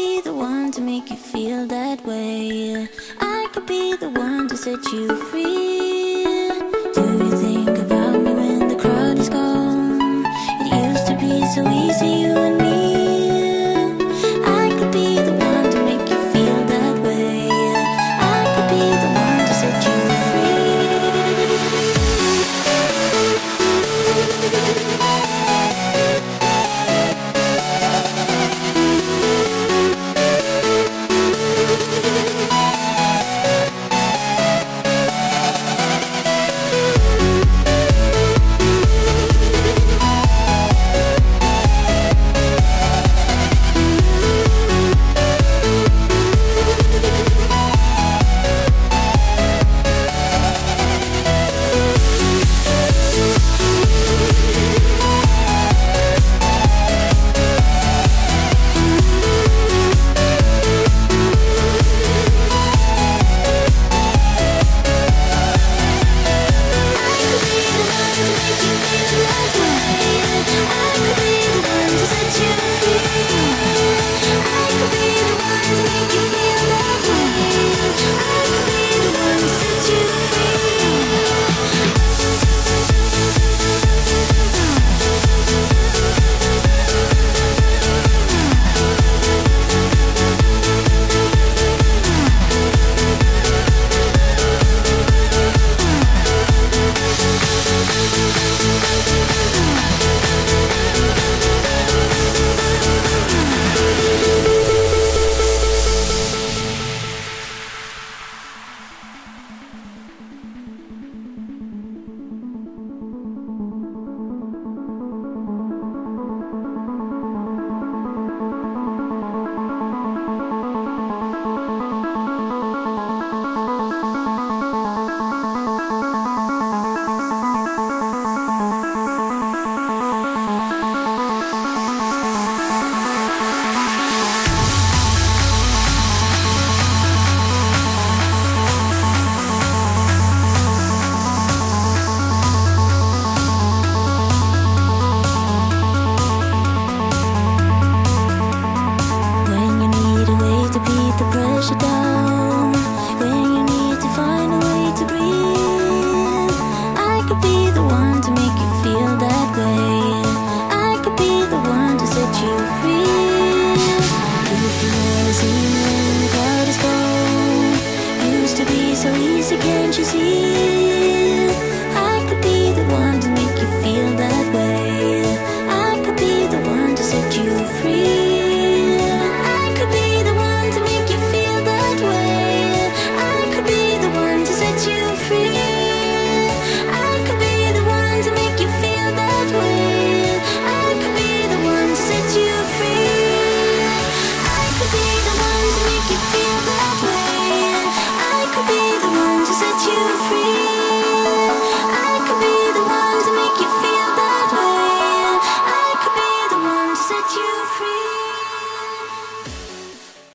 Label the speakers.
Speaker 1: Be the one to make you feel that way. I could be the one to set you free. Do you think about me when the crowd is gone? It used to be so easy, you and down when you need to find a way to breathe. I could be the one to make you feel that way. I could be the one to set you free. If you see the is used to be so easy, can't you see? I could be the one to make you feel that way. I could be the one to set you free.